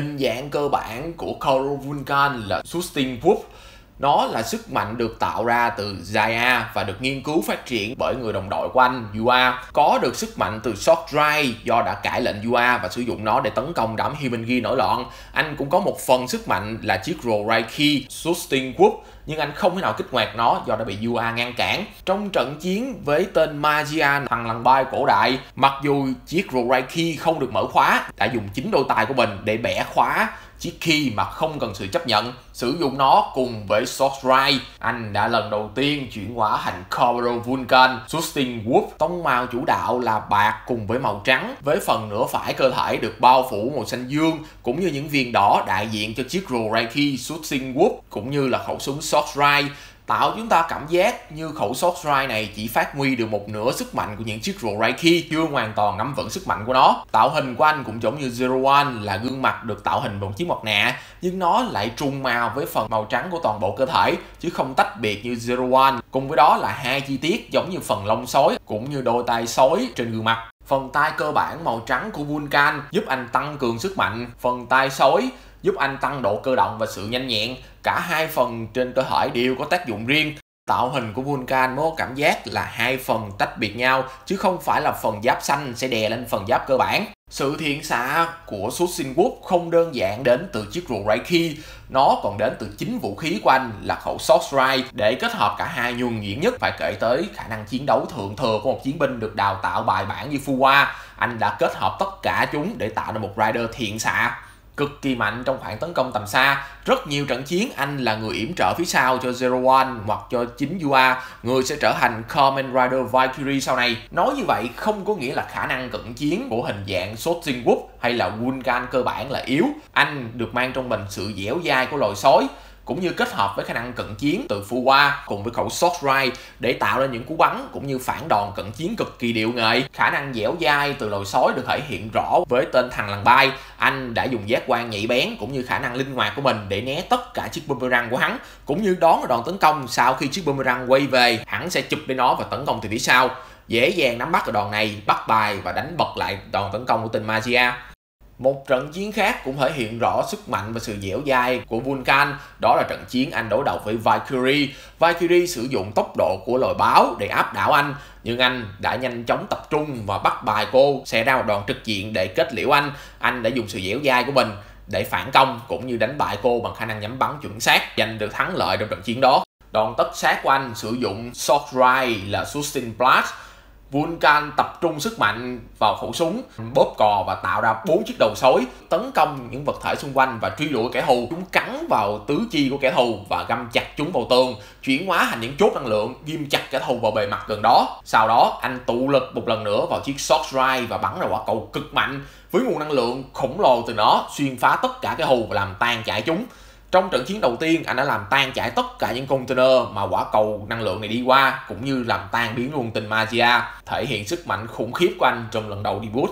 Hình dạng cơ bản của Coral Vulcan là Sustain Whoop nó là sức mạnh được tạo ra từ Zaya và được nghiên cứu phát triển bởi người đồng đội của anh Yua. Có được sức mạnh từ Shock Drive do đã cải lệnh Yua và sử dụng nó để tấn công đám Himengi nổi loạn. Anh cũng có một phần sức mạnh là chiếc Roraiki Sustain Whoop nhưng anh không thể nào kích hoạt nó do đã bị Yua ngăn cản. Trong trận chiến với tên Magian thằng lằn bay cổ đại, mặc dù chiếc Roraiki không được mở khóa, đã dùng chính đôi tay của mình để bẻ khóa chỉ khi mà không cần sự chấp nhận. Sử dụng nó cùng với Source Ride, anh đã lần đầu tiên chuyển hóa thành Coral Vulcan Sustain Wolf Tông màu chủ đạo là bạc cùng với màu trắng, với phần nửa phải cơ thể được bao phủ màu xanh dương, cũng như những viên đỏ đại diện cho chiếc Roraiki Sustain Wolf cũng như là khẩu súng Source Ride tạo chúng ta cảm giác như khẩu short strike này chỉ phát huy được một nửa sức mạnh của những chiếc Roraiki chưa hoàn toàn nắm vững sức mạnh của nó. Tạo hình của anh cũng giống như Zero One là gương mặt được tạo hình bằng chiếc mặt nạ nhưng nó lại trùng màu với phần màu trắng của toàn bộ cơ thể chứ không tách biệt như Zero One. Cùng với đó là hai chi tiết giống như phần lông sói cũng như đôi tay sói trên gương mặt. Phần tay cơ bản màu trắng của Vulcan giúp anh tăng cường sức mạnh, phần tay sói giúp anh tăng độ cơ động và sự nhanh nhẹn. Cả hai phần trên cơ thể đều có tác dụng riêng. Tạo hình của Vulcan mới có cảm giác là hai phần tách biệt nhau chứ không phải là phần giáp xanh sẽ đè lên phần giáp cơ bản. Sự thiện xạ của Sushin Wolf không đơn giản đến từ chiếc Roraiki, nó còn đến từ chính vũ khí của anh là khẩu Short Để kết hợp cả hai nhuần nhuyễn nhất phải kể tới khả năng chiến đấu thượng thừa của một chiến binh được đào tạo bài bản như Fuwa. Anh đã kết hợp tất cả chúng để tạo ra một Rider thiện xạ cực kỳ mạnh trong khoảng tấn công tầm xa. Rất nhiều trận chiến anh là người yểm trợ phía sau cho Zero One hoặc cho chính Yua, người sẽ trở thành Kamen Rider Valkyrie sau này. Nói như vậy không có nghĩa là khả năng cận chiến của hình dạng Sotin Whoop hay là Vulcan cơ bản là yếu. Anh được mang trong mình sự dẻo dai của loài sói cũng như kết hợp với khả năng cận chiến từ Fuwa cùng với khẩu short right để tạo ra những cú bắn cũng như phản đòn cận chiến cực kỳ điệu nghệ. Khả năng dẻo dai từ lồi sói được thể hiện rõ với tên thằng lằn bay. Anh đã dùng giác quan nhạy bén cũng như khả năng linh hoạt của mình để né tất cả chiếc boomerang của hắn cũng như đón đòn tấn công sau khi chiếc boomerang quay về, hắn sẽ chụp lấy nó và tấn công từ phía sau dễ dàng nắm bắt ở đòn này, bắt bài và đánh bật lại đòn tấn công của tên Magia. Một trận chiến khác cũng thể hiện rõ sức mạnh và sự dẻo dai của Vulcan, đó là trận chiến anh đối đầu với Valkyrie. Valkyrie sử dụng tốc độ của loài báo để áp đảo anh, nhưng anh đã nhanh chóng tập trung và bắt bài cô, xe ra một đoàn trực diện để kết liễu anh. Anh đã dùng sự dẻo dai của mình để phản công cũng như đánh bại cô bằng khả năng nhắm bắn chuẩn xác, giành được thắng lợi trong trận chiến đó. Đòn tất sát của anh sử dụng Short Ride là Sustain Blast Vulcan tập trung sức mạnh vào khẩu súng, bóp cò và tạo ra bốn chiếc đầu sói tấn công những vật thể xung quanh và truy đuổi kẻ thù. Chúng cắn vào tứ chi của kẻ thù và găm chặt chúng vào tường, chuyển hóa thành những chốt năng lượng ghim chặt kẻ thù vào bề mặt gần đó. Sau đó, anh tụ lực một lần nữa vào chiếc short drive và bắn ra quả cầu cực mạnh với nguồn năng lượng khổng lồ từ nó xuyên phá tất cả kẻ thù và làm tan chảy chúng. Trong trận chiến đầu tiên, anh đã làm tan chảy tất cả những container mà quả cầu năng lượng này đi qua, cũng như làm tan biến luôn tình Magia, thể hiện sức mạnh khủng khiếp của anh trong lần đầu debut.